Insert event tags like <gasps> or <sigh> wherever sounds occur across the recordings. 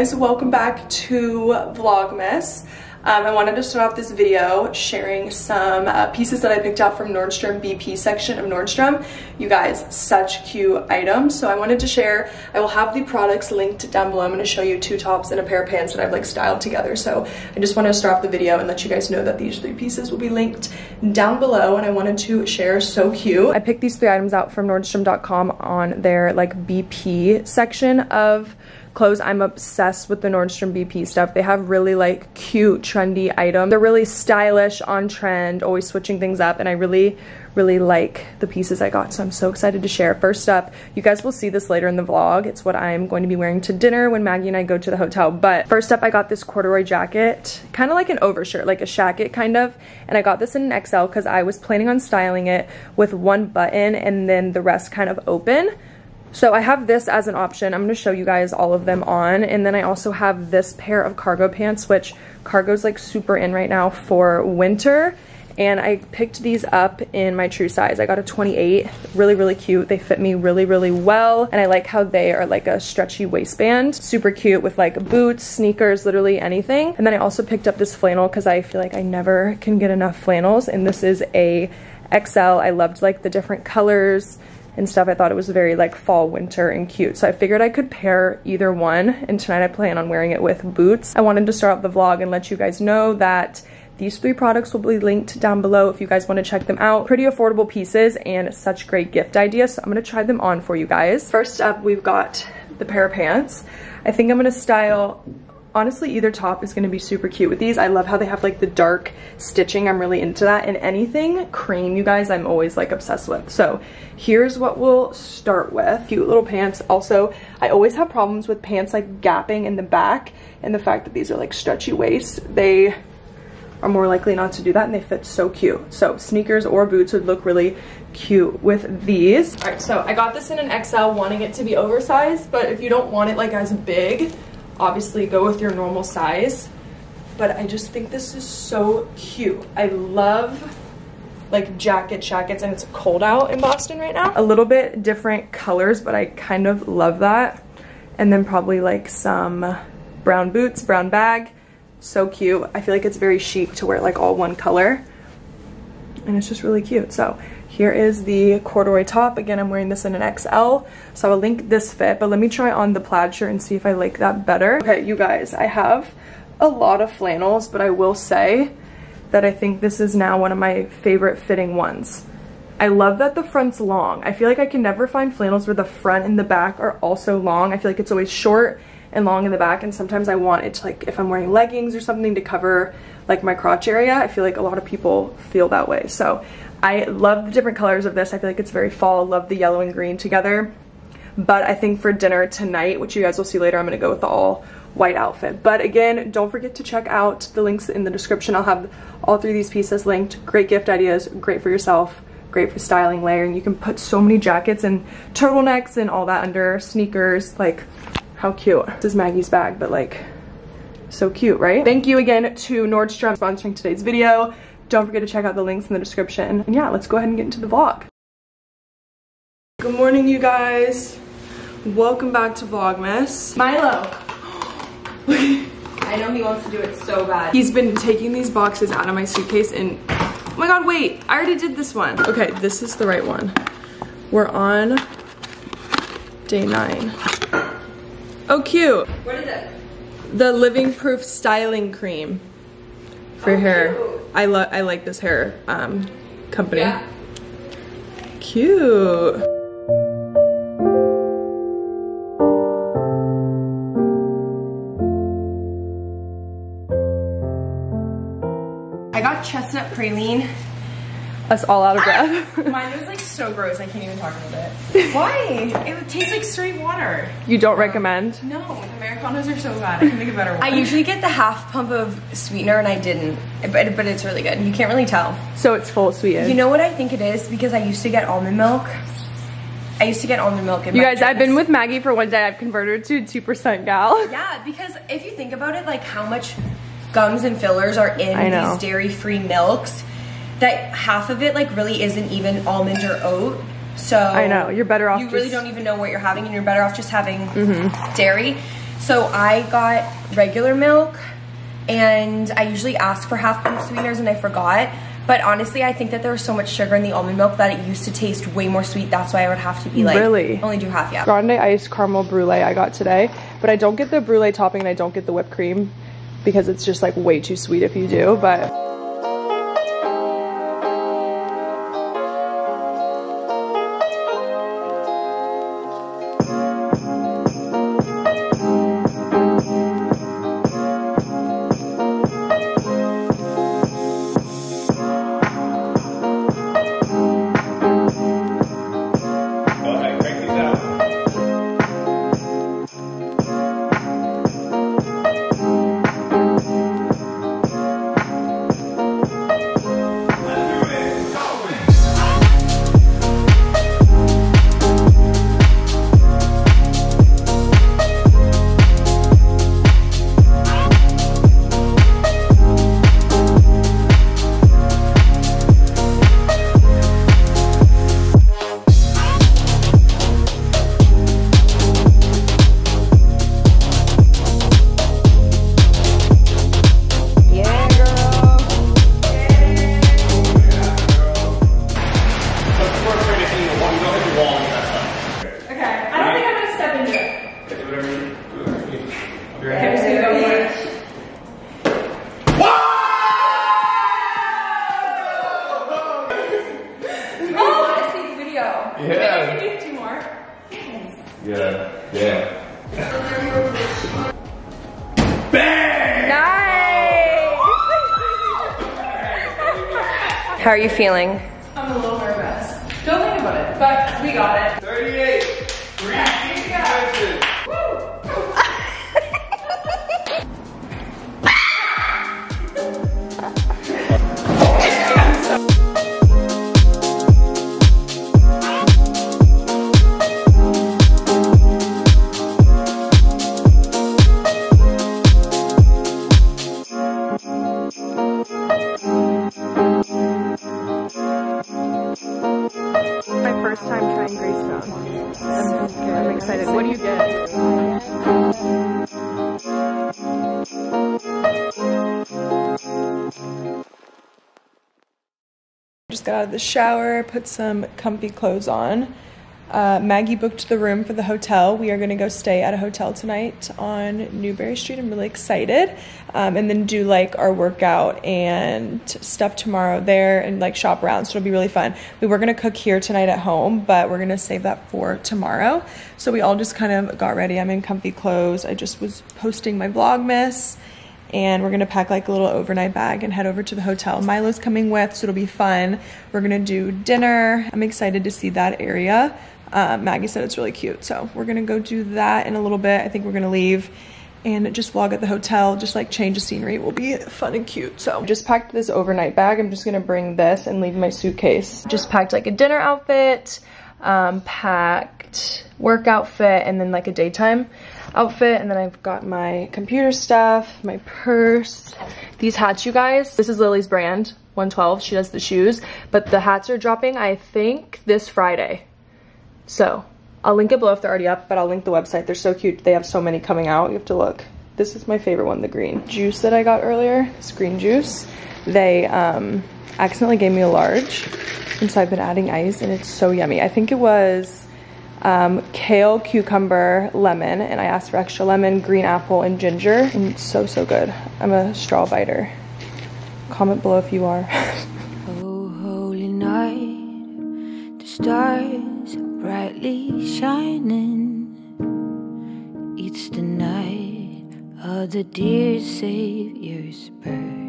guys, welcome back to Vlogmas. Um, I wanted to start off this video sharing some uh, pieces that I picked out from Nordstrom BP section of Nordstrom. You guys, such cute items. So I wanted to share, I will have the products linked down below. I'm gonna show you two tops and a pair of pants that I've like styled together. So I just wanted to start off the video and let you guys know that these three pieces will be linked down below and I wanted to share so cute. I picked these three items out from Nordstrom.com on their like BP section of clothes. I'm obsessed with the Nordstrom BP stuff. They have really like cute, trendy items. They're really stylish, on trend, always switching things up. And I really, really like the pieces I got. So I'm so excited to share. First up, you guys will see this later in the vlog. It's what I'm going to be wearing to dinner when Maggie and I go to the hotel. But first up, I got this corduroy jacket, kind of like an overshirt, like a shacket kind of. And I got this in an XL because I was planning on styling it with one button and then the rest kind of open. So I have this as an option. I'm going to show you guys all of them on. And then I also have this pair of cargo pants, which cargo's like super in right now for winter. And I picked these up in my true size. I got a 28, really, really cute. They fit me really, really well. And I like how they are like a stretchy waistband. Super cute with like boots, sneakers, literally anything. And then I also picked up this flannel because I feel like I never can get enough flannels. And this is a XL. I loved like the different colors and stuff. I thought it was very like fall, winter and cute. So I figured I could pair either one and tonight I plan on wearing it with boots. I wanted to start off the vlog and let you guys know that these three products will be linked down below if you guys want to check them out. Pretty affordable pieces and such great gift ideas. So I'm going to try them on for you guys. First up, we've got the pair of pants. I think I'm going to style honestly either top is going to be super cute with these. I love how they have like the dark stitching. I'm really into that. And anything cream you guys i'm always like obsessed with. So here's what we'll start with. Cute little pants. Also i always have problems with pants like gapping in the back and the fact that these are like stretchy waist they are more likely not to do that and they fit so cute. So sneakers or boots would look really cute with these. All right so i got this in an xl wanting it to be oversized but if you don't want it like as big obviously go with your normal size. But I just think this is so cute. I love like jacket jackets and it's cold out in Boston right now. A little bit different colors, but I kind of love that. And then probably like some brown boots, brown bag. So cute. I feel like it's very chic to wear like all one color. And it's just really cute. So here is the corduroy top. Again, I'm wearing this in an XL, so I'll link this fit, but let me try on the plaid shirt and see if I like that better. Okay, you guys, I have a lot of flannels, but I will say that I think this is now one of my favorite fitting ones. I love that the front's long. I feel like I can never find flannels where the front and the back are also long. I feel like it's always short and long in the back and sometimes I want it to like if I'm wearing leggings or something to cover like my crotch area. I feel like a lot of people feel that way. So I love the different colors of this. I feel like it's very fall. Love the yellow and green together. But I think for dinner tonight, which you guys will see later, I'm going to go with the all white outfit. But again, don't forget to check out the links in the description. I'll have all three of these pieces linked. Great gift ideas, great for yourself, great for styling, layering. You can put so many jackets and turtlenecks and all that under sneakers. Like, how cute. This is Maggie's bag, but like, so cute, right? Thank you again to Nordstrom sponsoring today's video. Don't forget to check out the links in the description. And yeah, let's go ahead and get into the vlog. Good morning, you guys. Welcome back to Vlogmas. Milo. <gasps> I know he wants to do it so bad. He's been taking these boxes out of my suitcase and, oh my God, wait, I already did this one. Okay, this is the right one. We're on day nine. Oh, cute. What is it? The Living Proof Styling Cream for hair. I like I like this hair um, company. Yeah. Cute. I got chestnut praline. Us all out of breath. <laughs> Mine was like so gross. I can't even talk about it. <laughs> Why? It tastes like straight water. You don't recommend? No, Americanos are so bad. I can make a better one. I usually get the half pump of sweetener and I didn't, but, but it's really good. You can't really tell. So it's full sweetened. You know what I think it is? Because I used to get almond milk. I used to get almond milk in You guys, I've been with Maggie for one day. I've converted to 2% gal. Yeah, because if you think about it, like how much gums and fillers are in these dairy-free milks, that half of it like really isn't even almond or oat. So I know you're better off. You really don't even know what you're having, and you're better off just having mm -hmm. dairy. So I got regular milk and I usually ask for half pump sweeteners and I forgot. But honestly, I think that there was so much sugar in the almond milk that it used to taste way more sweet. That's why I would have to be like, really? only do half, yeah. Grande ice caramel brulee I got today, but I don't get the brulee topping and I don't get the whipped cream because it's just like way too sweet if you do, but. Feeling? I'm a little nervous. Don't think about it, but we got it. 38. Just got out of the shower, put some comfy clothes on. Uh, Maggie booked the room for the hotel. We are going to go stay at a hotel tonight on Newbury Street. I'm really excited. Um, and then do like our workout and stuff tomorrow there and like shop around. So it'll be really fun. We were going to cook here tonight at home, but we're going to save that for tomorrow. So we all just kind of got ready. I'm in comfy clothes. I just was posting my Vlogmas and we're gonna pack like a little overnight bag and head over to the hotel. Milo's coming with, so it'll be fun. We're gonna do dinner. I'm excited to see that area. Uh, Maggie said it's really cute, so we're gonna go do that in a little bit. I think we're gonna leave and just vlog at the hotel, just like change the scenery It will be fun and cute. So just packed this overnight bag. I'm just gonna bring this and leave my suitcase. Just packed like a dinner outfit, um, packed work outfit, and then like a daytime outfit. And then I've got my computer stuff, my purse, these hats, you guys. This is Lily's brand, 112. She does the shoes, but the hats are dropping, I think, this Friday. So I'll link it below if they're already up, but I'll link the website. They're so cute. They have so many coming out. You have to look. This is my favorite one, the green. Juice that I got earlier, this green juice. They um, accidentally gave me a large, and so I've been adding ice, and it's so yummy. I think it was um, kale, cucumber, lemon, and I asked for extra lemon, green apple, and ginger, and it's so, so good. I'm a straw biter. Comment below if you are. <laughs> oh, holy night, the stars are brightly shining. It's the night of the dear Savior's birth.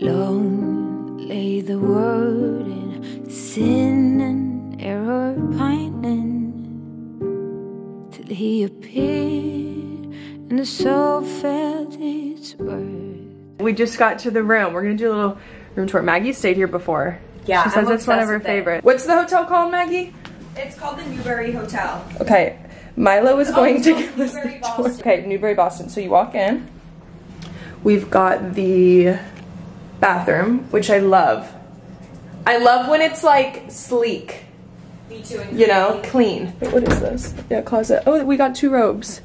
Long lay the world in sin and error pining till he appeared and the soul felt its worth. We just got to the room. We're gonna do a little room tour. Maggie stayed here before. Yeah, she says I'm it's one of her favorites. What's the hotel called, Maggie? It's called the Newbury Hotel. Okay, Milo is oh, going to give us the tour. Okay, Newbury, Boston. So you walk in. We've got the bathroom, which I love. I love when it's like sleek. Me too. you know, clean. clean. Wait, what is this? Yeah, closet. Oh, we got two robes.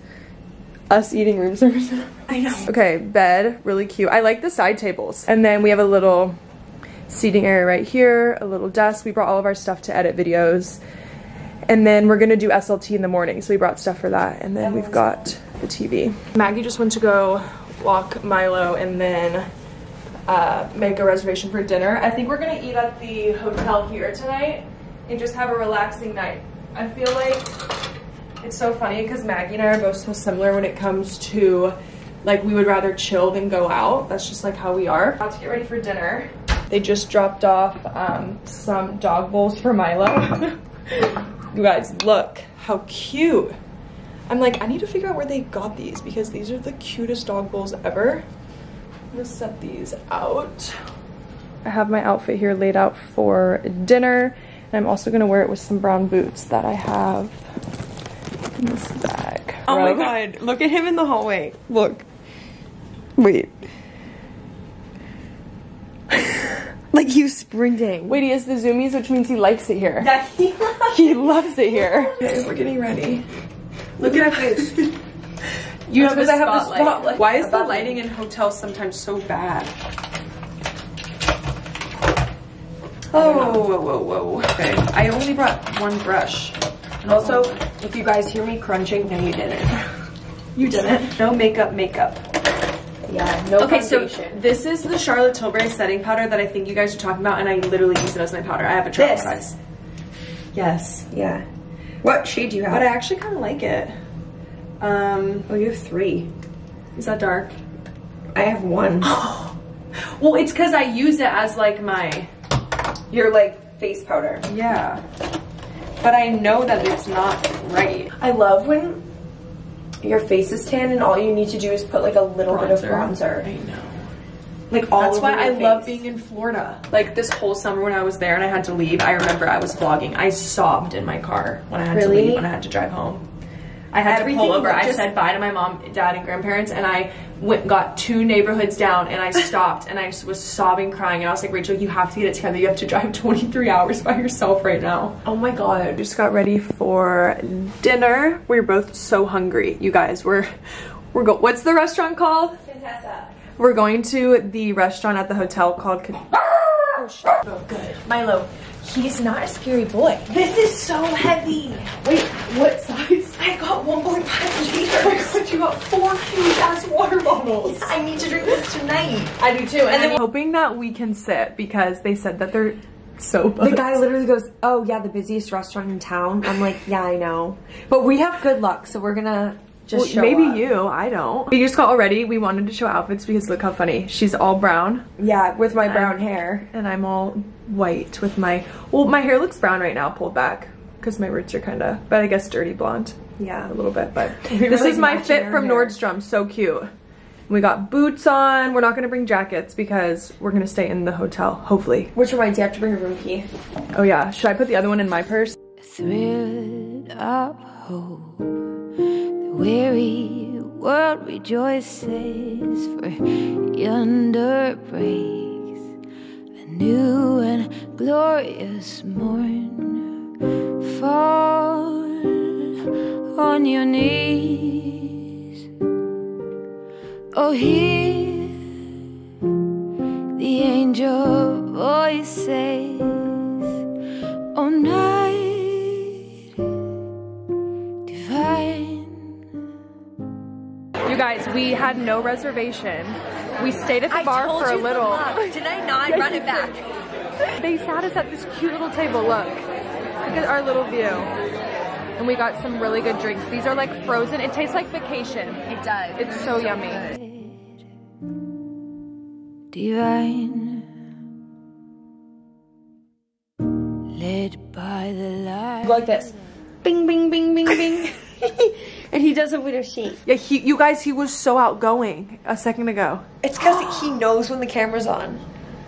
Us eating room service. I know. okay, bed, really cute. I like the side tables. And then we have a little seating area right here, a little desk. We brought all of our stuff to edit videos. And then we're gonna do SLT in the morning, so we brought stuff for that. And then we've got the TV. Maggie just went to go walk Milo and then uh, make a reservation for dinner. I think we're gonna eat at the hotel here tonight and just have a relaxing night. I feel like it's so funny because Maggie and I are both so similar when it comes to like we would rather chill than go out. That's just like how we are. About to get ready for dinner. They just dropped off um, some dog bowls for Milo. <laughs> you guys, look how cute. I'm like, I need to figure out where they got these because these are the cutest dog bowls ever. I'm gonna set these out. I have my outfit here laid out for dinner. And I'm also gonna wear it with some brown boots that I have in this bag. Oh my god, look at him in the hallway. Look. Wait. <laughs> like he's sprinting. Wait, he has the zoomies, which means he likes it here. Yeah, he <laughs> He loves it here. Okay, we're getting ready. Look at this. <laughs> You have the spotlight. Why is the lighting in hotels sometimes so bad? Oh, oh whoa, whoa, whoa. Okay, I only brought one brush. And also, if you guys hear me crunching, no, you didn't. You didn't. No makeup, makeup. Yeah, no Okay, so this is the Charlotte Tilbury setting powder that I think you guys are talking about, and I literally use it as my powder. I have a travel This? size. Yes, yeah. What shade do you have? but I actually kind of like it. Um, oh, you have three. is that dark? I have one. <gasps> Well, it's because I use it as like my You're like face powder. yeah. But I know that it's not right. I love when your face is tan and all you need to do is put like a little bit of bronzer. I know. Like all That's why I your love being in Florida. Like this whole summer when I was there and I had to leave, I remember I was vlogging. I sobbed in my car when I had to leave, when I had to drive home. I had Everything to pull over. I said bye to my mom, dad, and grandparents, and I went got two neighborhoods down, and I <laughs> stopped, and I was sobbing, crying, and I was like, Rachel, you have to get it together. You have to drive <laughs> 23 hours by yourself right now. Oh my god. I just got ready for dinner. We're both so hungry, you guys. We're we're go. What's the restaurant called? Contessa. We're going to the restaurant at the hotel called. Con- <laughs> oh shit. Oh good. Milo, he's not a scary boy. This is so heavy. Wait, what size? I got 1.5 liters. you got four huge ass water bottles. I need to drink this tonight. I do too. And, then I'm hoping that we can sit because they said that they're so The guy literally goes, "Oh yeah, the busiest restaurant in town." I'm like, "Yeah, I know." But we have good luck, so we're gonna just show maybe up. you. I don't. We just got all ready. We wanted to show outfits because look how funny. She's all brown Yeah, with my brown hair. and I'm all white with my. Well, my hair looks brown right now, pulled back because my roots are kind of, but I guess dirty blonde Yeah. a little bit. But We this were, is my fit from hair. Nordstrom. So cute. We got boots on. We're not gonna bring jackets because we're gonna stay in the hotel. Hopefully. Which reminds you, you have to bring a room key. Oh yeah. Should I put the other one in my purse? thread of hope. The weary world rejoices, for yonder breaks a new and glorious morn. Fall on your knees. Oh, hear the angel voice says, Oh, night divine. You guys, we had no reservation. We stayed at the bar for a little. Did I not <laughs> run it back? They sat us at this cute little table. Look. Look at our little view. And we got some really good drinks. These are like frozen. It tastes like vacation. It does. It's so yummy. Divine, led by the light. Like this. Bing, bing, bing, bing, bing. <laughs> and he does it with a sheet. Yeah, he, you guys, he was so outgoing a second ago. It's because he knows when the camera's on.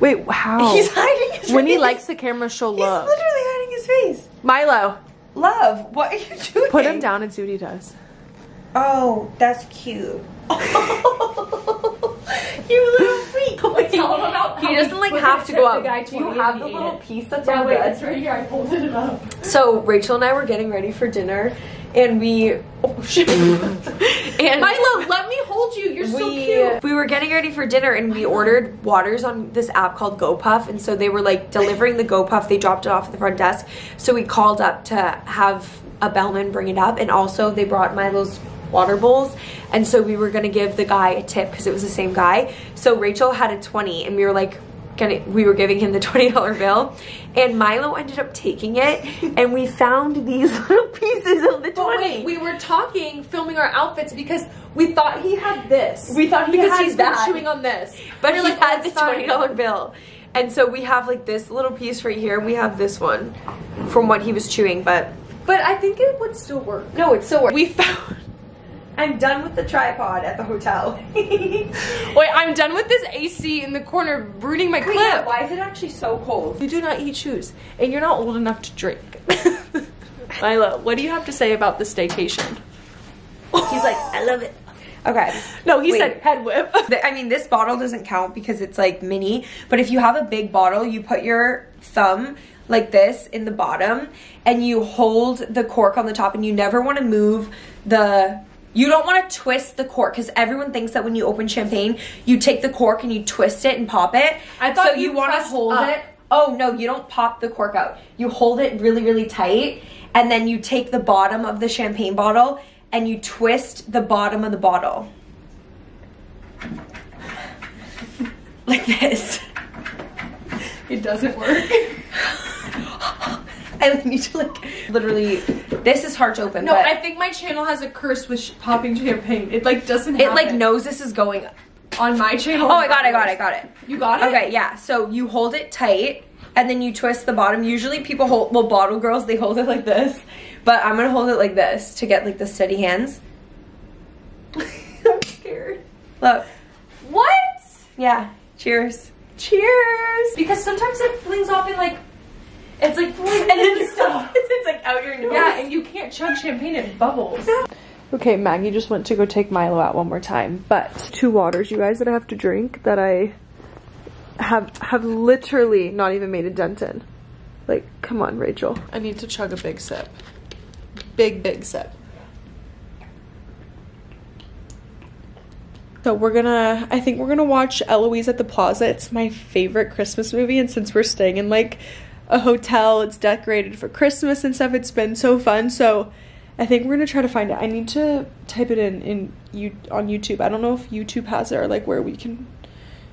Wait, how? <laughs> He's hiding his when he likes the camera, she'll He's literally hiding his face. Milo, Love, what are you doing? put him down and see what he does. Oh, that's cute. <laughs> <laughs> you little Wait, wait. Tell him about He doesn't like have to go out. Do you have the little it. piece that's Yeah, on wait, it's right here. I folded it up. <laughs> So Rachel and I were getting ready for dinner, and we oh <laughs> shit, and Milo, let me hold you. You're so cute. we were getting ready for dinner, and we ordered waters on this app called GoPuff, and so they were like delivering the GoPuff. They dropped it off at the front desk, so we called up to have a bellman bring it up, and also they brought Milo's water bowls and so we were gonna give the guy a tip because it was the same guy so rachel had a 20 and we were like gonna we were giving him the <laughs> $20 bill and milo ended up taking it <laughs> and we found these <laughs> little pieces of the 20 But wait, we were talking, filming our outfits because we thought he had this. We thought he because had he's that. been chewing on this. but We're he like, had oh, the it's twenty dollar bill, and so we have like this little piece right here. And we have this one from what he was chewing, but But I think it would still work. no, it's so we found. I'm done with the tripod at the hotel. <laughs> Wait, I'm done with this AC in the corner ruining my clip. why is it actually so cold? You do not eat shoes, and you're not old enough to drink. <laughs> Milo, what do you have to say about the staycation? He's like, I love it. Okay. No, he Wait. said head whip. <laughs> I mean, this bottle doesn't count because it's like mini, but if you have a big bottle, you put your thumb like this in the bottom and you hold the cork on the top and you never want to move the you don't want to twist the cork because everyone thinks that when you open champagne, you take the cork and you twist it and pop it. I thought so you you want to hold up. it. Oh no, you don't pop the cork out. You hold it really, really tight, and then you take the bottom of the champagne bottle and you twist the bottom of the bottle. <laughs> Like this. It doesn't work. <laughs> I need to like literally. This is hard to open, No, I think my channel has a curse with sh- popping champagne. It like doesn't. it like knows this is going. on my channel. Oh, I got it, I got it, I got it. You got it. Okay, yeah. So you hold it tight, and then you twist the bottom. Usually, people hold well, bottle girls they hold it like this, but I'm gonna hold it like this to get like the steady hands. <laughs> I'm scared. Look, What? yeah. Cheers. Cheers. Because sometimes it flings off in like, it's like and <laughs> then stuff. it's like out your nose. Yeah, and you can't chug champagne, it bubbles. <laughs> Okay, Maggie just went to go take Milo out one more time, but two waters, you guys, that I have to drink that I have have literally not even made a dent in. Like, come on, Rachel. I need to chug a big sip. Big, big sip. So we're gonna, I think we're gonna watch Eloise at the Plaza. It's my favorite Christmas movie, and since we're staying in like a hotel, it's decorated for Christmas and stuff. It's been so fun. So I think we're gonna try to find it. I need to type it in in you on YouTube. I don't know if YouTube has it or like where we can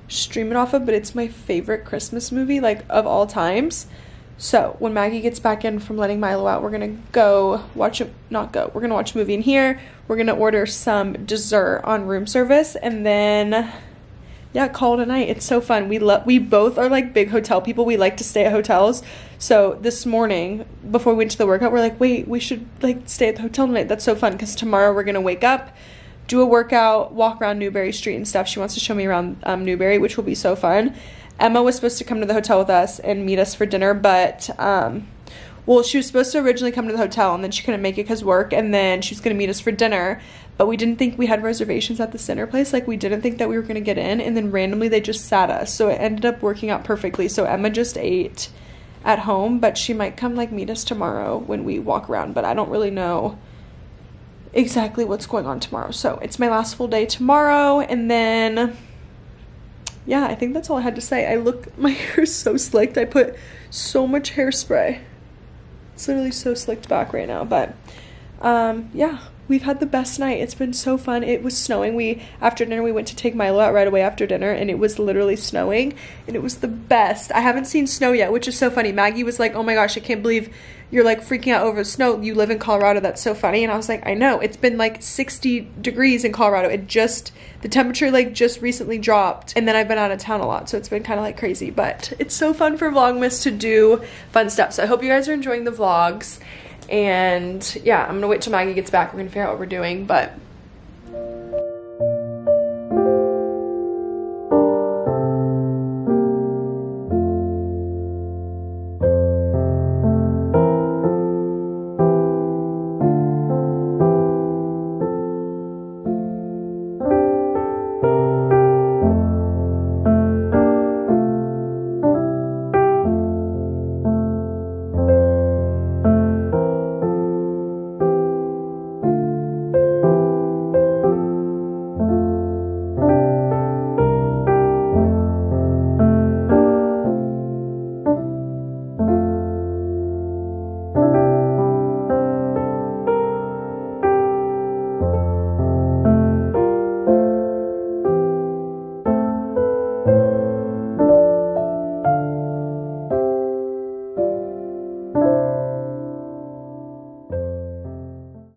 stream it off of, but it's my favorite Christmas movie like of all times. So when Maggie gets back in from letting Milo out, we're gonna go watch a not go. We're gonna watch a movie in here. We're gonna order some dessert on room service, and then yeah, call it a night. It's so fun. We love. We both are like big hotel people. We like to stay at hotels. So this morning, before we went to the workout, we're like, wait, we should like stay at the hotel tonight. That's so fun because tomorrow we're gonna wake up, do a workout, walk around Newbury Street and stuff. She wants to show me around um, Newbury, which will be so fun. Emma was supposed to come to the hotel with us and meet us for dinner, but um, well, she was supposed to originally come to the hotel and then she couldn't make it because work, and then she was gonna meet us for dinner. But we didn't think we had reservations at the center place. Like we didn't think that we were gonna get in, and then randomly they just sat us. So it ended up working out perfectly. So Emma just ate at home, but she might come like meet us tomorrow when we walk around. But I don't really know exactly what's going on tomorrow. So it's my last full day tomorrow, and then yeah, I think that's all I had to say. I look, <laughs> my hair is so slicked. I put so much hairspray. It's literally so slicked back right now. But um, yeah, we've had the best night. It's been so fun. It was snowing. We after dinner we went to take Milo out right away after dinner, and it was literally snowing, and it was the best. I haven't seen snow yet, which is so funny. Maggie was like, "Oh my gosh, I can't believe." You're like freaking out over snow. You live in Colorado. That's so funny. And I was like, I know. It's been like 60 degrees in Colorado. It just, the temperature like just recently dropped. And then I've been out of town a lot. So it's been kind of like crazy. But it's so fun for Vlogmas to do fun stuff. So I hope you guys are enjoying the vlogs. And yeah, I'm to wait till Maggie gets back. We're to figure out what we're doing. But